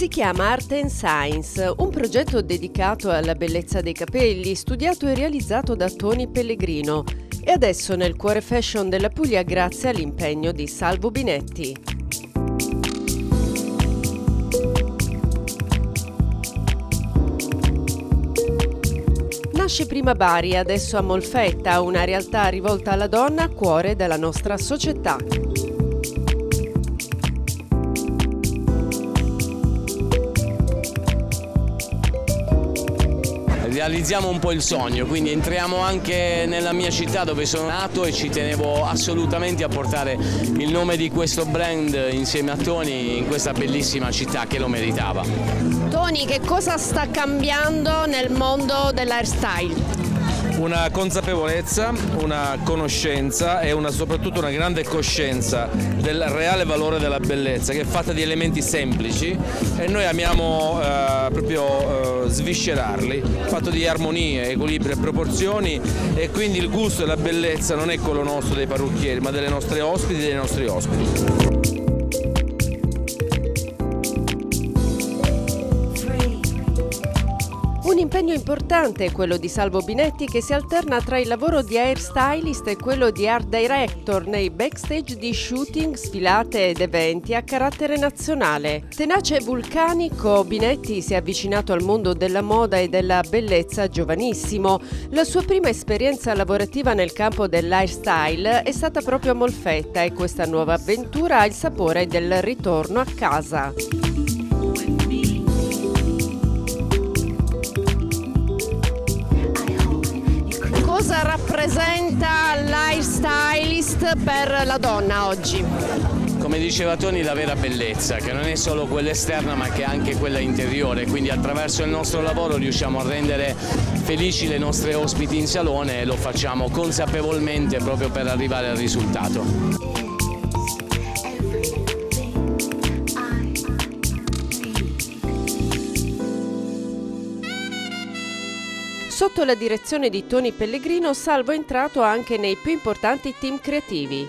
Si chiama Art and Science, un progetto dedicato alla bellezza dei capelli, studiato e realizzato da Tony Pellegrino e adesso nel cuore fashion della Puglia grazie all'impegno di Salvo Binetti. Nasce prima Bari, adesso a Molfetta, una realtà rivolta alla donna, cuore della nostra società. Realizziamo un po' il sogno, quindi entriamo anche nella mia città dove sono nato e ci tenevo assolutamente a portare il nome di questo brand insieme a Tony in questa bellissima città che lo meritava. Tony, che cosa sta cambiando nel mondo dell'hairstyle? Una consapevolezza, una conoscenza e una, soprattutto una grande coscienza del reale valore della bellezza che è fatta di elementi semplici e noi amiamo eh, proprio eh, sviscerarli, fatto di armonie, equilibrio e proporzioni e quindi il gusto e la bellezza non è quello nostro dei parrucchieri ma delle nostre ospiti e dei nostri ospiti. Impegno importante è quello di Salvo Binetti che si alterna tra il lavoro di hairstylist e quello di art director nei backstage di shooting, sfilate ed eventi a carattere nazionale. Tenace e vulcanico, Binetti si è avvicinato al mondo della moda e della bellezza giovanissimo. La sua prima esperienza lavorativa nel campo dell'hairstyle è stata proprio a Molfetta e questa nuova avventura ha il sapore del ritorno a casa. Cosa rappresenta lifestylist per la donna oggi? Come diceva Tony, la vera bellezza, che non è solo quella esterna ma che è anche quella interiore, quindi attraverso il nostro lavoro riusciamo a rendere felici le nostre ospiti in salone e lo facciamo consapevolmente proprio per arrivare al risultato. Sotto la direzione di Tony Pellegrino, Salvo è entrato anche nei più importanti team creativi.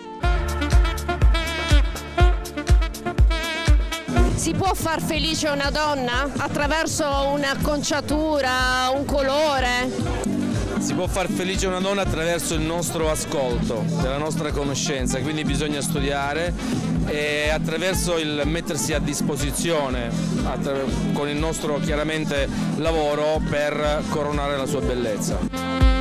Si può far felice una donna attraverso un'acconciatura, un colore? Si può far felice una donna attraverso il nostro ascolto, della nostra conoscenza, quindi bisogna studiare e attraverso il mettersi a disposizione con il nostro chiaramente lavoro per coronare la sua bellezza.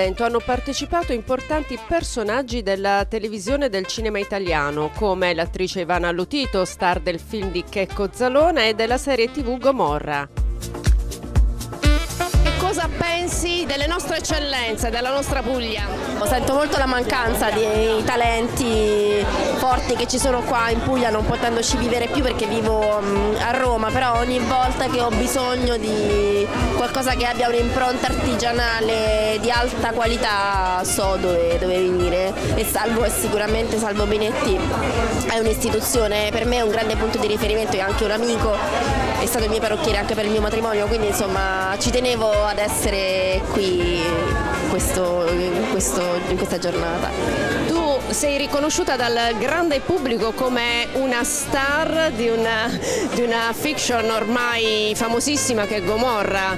All'evento hanno partecipato importanti personaggi della televisione e del cinema italiano, come l'attrice Ivana Lutito, star del film di Checco Zalone e della serie tv Gomorra cosa pensi delle nostre eccellenze, della nostra Puglia? Sento molto la mancanza di talenti forti che ci sono qua in Puglia, non potendoci vivere più perché vivo mm, a Roma, però ogni volta che ho bisogno di qualcosa che abbia un'impronta artigianale di alta qualità so dove, dove venire e Salvo è sicuramente Salvo Benetti, è un'istituzione, per me è un grande punto di riferimento e anche un amico, è stato il mio parrucchiere anche per il mio matrimonio, quindi insomma ci tenevo ad essere qui questo, questo, in questa giornata. Tu sei riconosciuta dal grande pubblico come una star di una, di una fiction ormai famosissima che è Gomorra.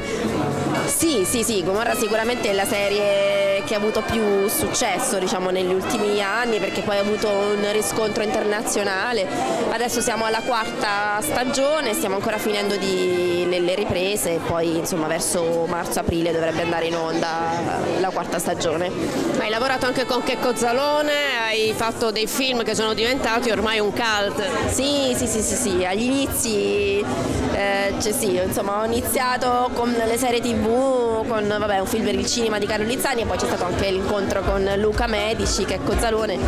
Sì, sì, sì, Gomorra sicuramente è la serie che ha avuto più successo diciamo, negli ultimi anni perché poi ha avuto un riscontro internazionale. Adesso siamo alla quarta stagione, stiamo ancora finendo di, le, le, riprese e poi insomma verso marzo-aprile dovrebbe andare in onda la quarta stagione. Hai lavorato anche con Checco Zalone, hai fatto dei film che sono diventati ormai un cult. Sì, sì, sì, sì, sì. agli inizi eh, cioè sì, insomma, ho iniziato con le serie tv, con vabbè, un film per il cinema di Carlo Lizzani e poi c'è stato anche l'incontro con Luca Medici che è Cozzalone,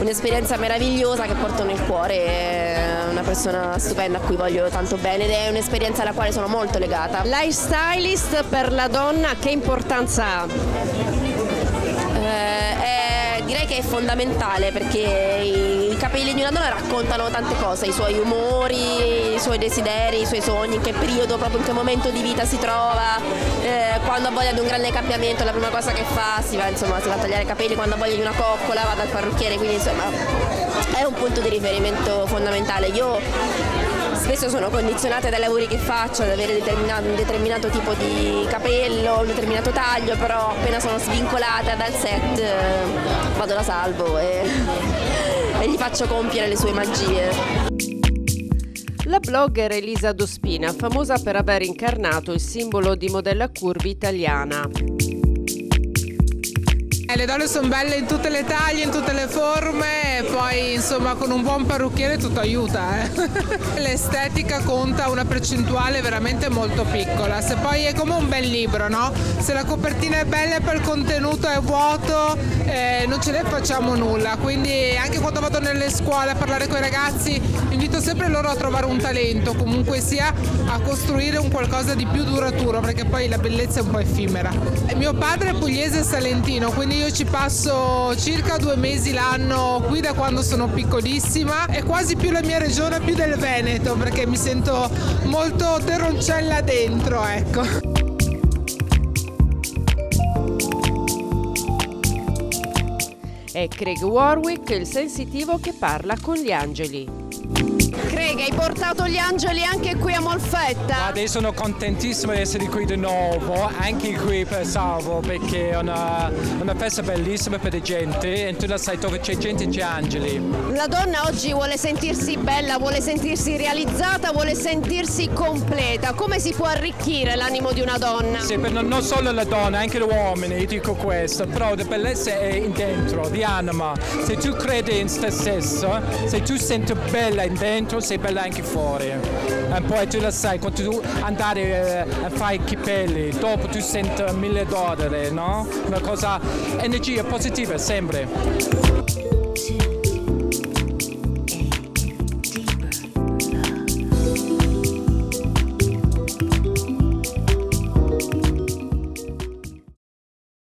un'esperienza meravigliosa che porto nel cuore, è una persona stupenda a cui voglio tanto bene ed è un'esperienza alla quale sono molto legata. Lifestylist per la donna che importanza ha? Eh, direi che è fondamentale perché capelli di una donna raccontano tante cose, i suoi umori, i suoi desideri, i suoi sogni, in che periodo, proprio in che momento di vita si trova, eh, quando ha voglia di un grande cambiamento la prima cosa che fa si va, insomma, si va a tagliare i capelli, quando ha voglia di una coccola va dal parrucchiere, quindi insomma è un punto di riferimento fondamentale. Io spesso sono condizionata dai lavori che faccio ad avere determinato, un determinato tipo di capello, un determinato taglio, però appena sono svincolata dal set eh, vado da salvo e, e gli faccio compiere le sue magie. La blogger Elisa Dospina, famosa per aver incarnato il simbolo di modella curvi italiana. Eh, le donne sono belle in tutte le taglie, in tutte le forme e poi insomma con un buon parrucchiere tutto aiuta. Eh. L'estetica conta una percentuale veramente molto piccola, se poi è come un bel libro, no? Se la copertina è bella e poi il contenuto è vuoto eh, non ce ne facciamo nulla, quindi anche quando vado nelle scuole a parlare con i ragazzi invito sempre loro a trovare un talento, comunque sia a costruire un qualcosa di più duraturo perché poi la bellezza è un po' effimera. Mio padre è pugliese e salentino, quindi io ci passo circa due mesi l'anno qui da quando sono piccolissima. È quasi più la mia regione, più del Veneto, perché mi sento molto terroncella dentro, ecco. È Craig Warwick, il sensitivo che parla con gli angeli. Craig, hai portato gli angeli anche qui a Molfetta? Guarda, sono contentissimo di essere qui di nuovo, anche qui per Salvo, perché è una, una festa bellissima per la gente e tu la sai dove c'è gente c'è angeli. La donna oggi vuole sentirsi bella, vuole sentirsi realizzata, vuole sentirsi completa. Come si può arricchire l'animo di una donna? Sì, non solo la donna, anche gli uomini, dico questo, però la bellezza è in dentro, di anima. Se tu credi in te stesso, se tu senti bella in dentro, sei bella anche fuori. E poi tu la sai, quando tu andare eh, a fare i capelli, dopo tu senti mille dollari, no? Una cosa, energia positiva sempre.